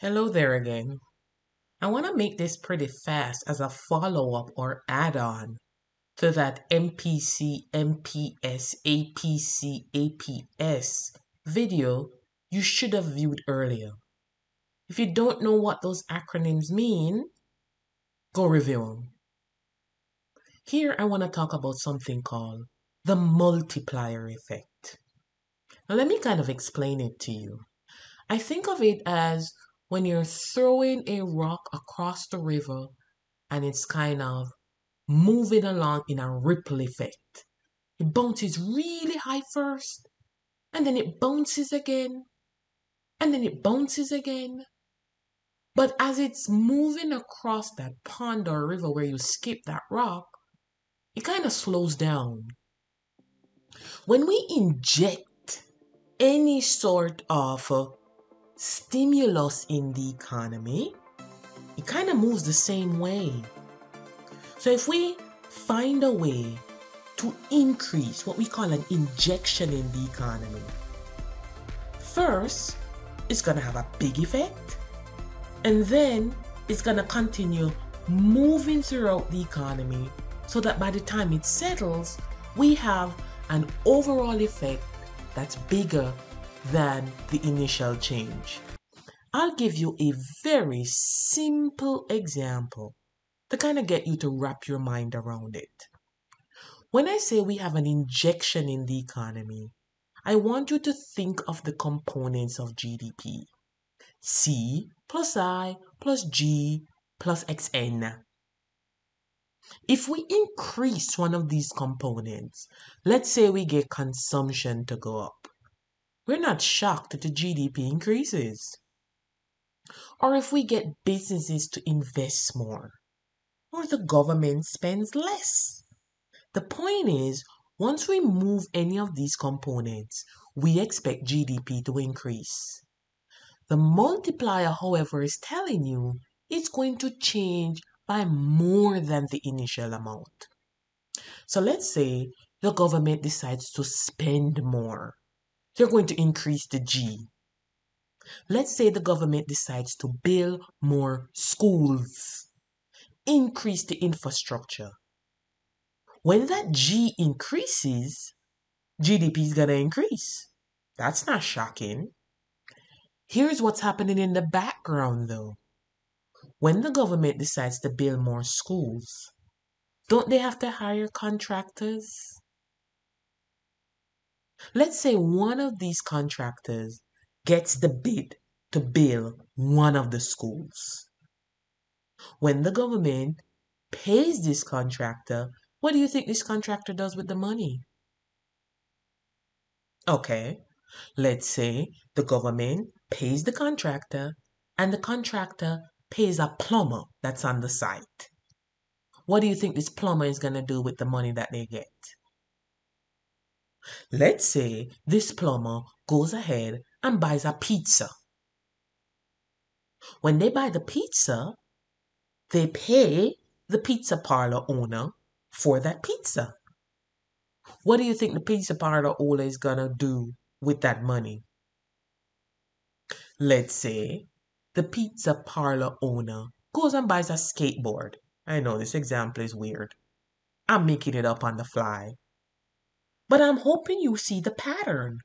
Hello there again. I want to make this pretty fast as a follow up or add on to that MPC, MPS, APC, APS video you should have viewed earlier. If you don't know what those acronyms mean, go review them. Here I want to talk about something called the multiplier effect. Now let me kind of explain it to you. I think of it as when you're throwing a rock across the river and it's kind of moving along in a ripple effect. It bounces really high first, and then it bounces again, and then it bounces again. But as it's moving across that pond or river where you skip that rock, it kind of slows down. When we inject any sort of uh, stimulus in the economy, it kind of moves the same way. So if we find a way to increase what we call an injection in the economy, first, it's going to have a big effect, and then it's going to continue moving throughout the economy so that by the time it settles, we have an overall effect that's bigger than the initial change. I'll give you a very simple example to kind of get you to wrap your mind around it. When I say we have an injection in the economy, I want you to think of the components of GDP. C plus I plus G plus XN. If we increase one of these components, let's say we get consumption to go up, we're not shocked that the GDP increases. Or if we get businesses to invest more, or the government spends less. The point is, once we move any of these components, we expect GDP to increase. The multiplier, however, is telling you it's going to change by more than the initial amount. So let's say the government decides to spend more they're going to increase the G. Let's say the government decides to build more schools, increase the infrastructure. When that G increases, GDP is going to increase. That's not shocking. Here's what's happening in the background though. When the government decides to build more schools, don't they have to hire contractors? Let's say one of these contractors gets the bid to build one of the schools. When the government pays this contractor, what do you think this contractor does with the money? Okay, let's say the government pays the contractor and the contractor pays a plumber that's on the site. What do you think this plumber is going to do with the money that they get? Let's say this plumber goes ahead and buys a pizza. When they buy the pizza, they pay the pizza parlor owner for that pizza. What do you think the pizza parlor owner is gonna do with that money? Let's say the pizza parlor owner goes and buys a skateboard. I know this example is weird. I'm making it up on the fly. But I'm hoping you see the pattern.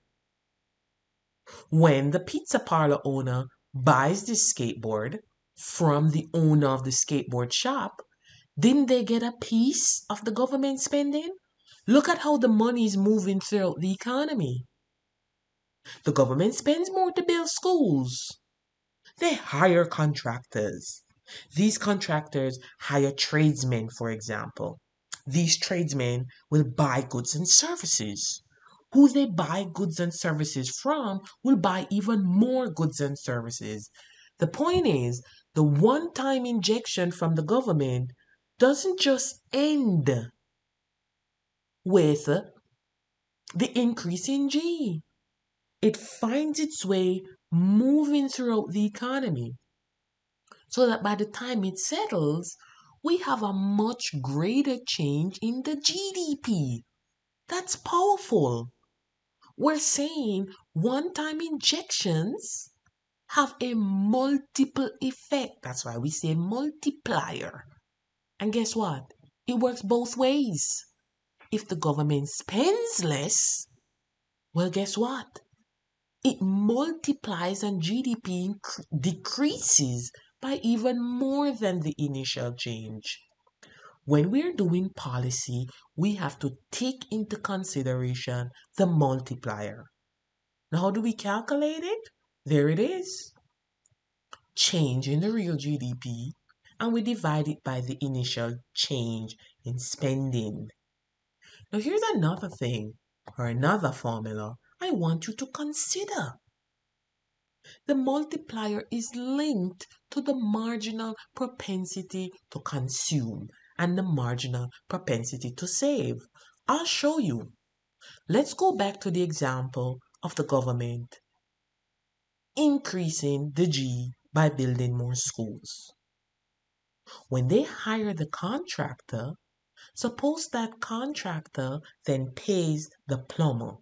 When the pizza parlor owner buys this skateboard from the owner of the skateboard shop, didn't they get a piece of the government spending? Look at how the money is moving throughout the economy. The government spends more to build schools. They hire contractors. These contractors hire tradesmen, for example these tradesmen will buy goods and services. Who they buy goods and services from will buy even more goods and services. The point is, the one time injection from the government doesn't just end with the increase in G. It finds its way moving throughout the economy so that by the time it settles, we have a much greater change in the GDP. That's powerful. We're saying one time injections have a multiple effect. That's why we say multiplier. And guess what? It works both ways. If the government spends less, well, guess what? It multiplies and GDP decreases by even more than the initial change. When we're doing policy, we have to take into consideration the multiplier. Now, how do we calculate it? There it is. Change in the real GDP, and we divide it by the initial change in spending. Now, here's another thing or another formula I want you to consider. The multiplier is linked to the marginal propensity to consume and the marginal propensity to save. I'll show you. Let's go back to the example of the government increasing the G by building more schools. When they hire the contractor, suppose that contractor then pays the plumber.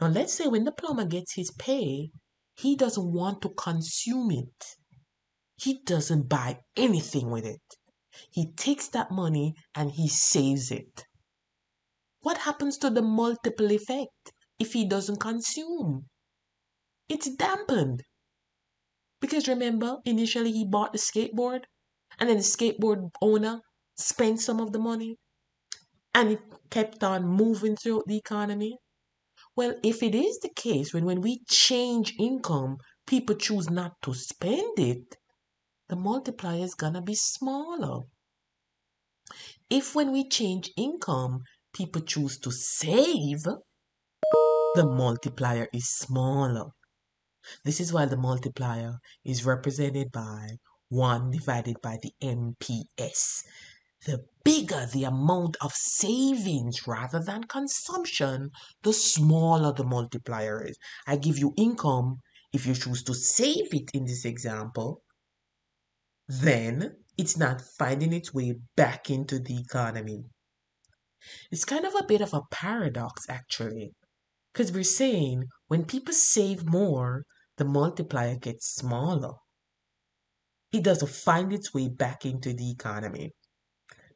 Now, let's say when the plumber gets his pay, he doesn't want to consume it. He doesn't buy anything with it. He takes that money and he saves it. What happens to the multiple effect if he doesn't consume? It's dampened. Because remember, initially he bought the skateboard and then the skateboard owner spent some of the money and it kept on moving throughout the economy. Well, if it is the case when when we change income, people choose not to spend it, the multiplier is gonna be smaller. If when we change income, people choose to save, the multiplier is smaller. This is why the multiplier is represented by 1 divided by the MPS. The bigger the amount of savings rather than consumption, the smaller the multiplier is. I give you income. If you choose to save it in this example, then it's not finding its way back into the economy. It's kind of a bit of a paradox, actually, because we're saying when people save more, the multiplier gets smaller. It doesn't find its way back into the economy.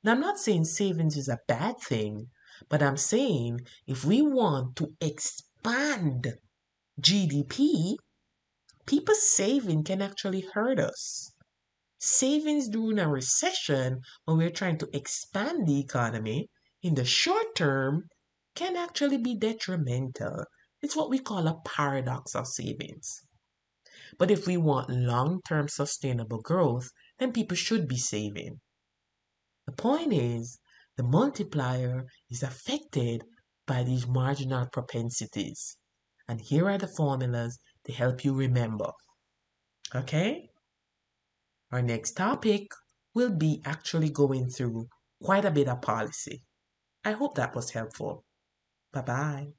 Now, I'm not saying savings is a bad thing, but I'm saying if we want to expand GDP, people saving can actually hurt us. Savings during a recession, when we're trying to expand the economy, in the short term, can actually be detrimental. It's what we call a paradox of savings. But if we want long term sustainable growth, then people should be saving. The point is, the multiplier is affected by these marginal propensities. And here are the formulas to help you remember. Okay? Our next topic will be actually going through quite a bit of policy. I hope that was helpful. Bye bye.